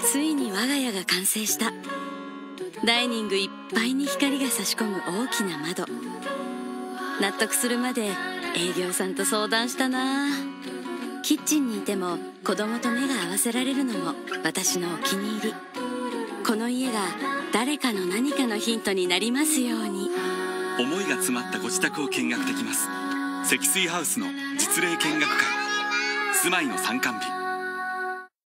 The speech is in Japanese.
ついに我が家が完成した。ダイニングいっぱいに光が差し込む大きな窓。納得するまで営業さんと相談したな。キッチンにいても子供と目が合わせられるのも私のお気に入り。この家が誰かの何かのヒントになりますように。思いが詰まったご自宅を見学できます。積水ハウスの実例見学会。住まいの参観日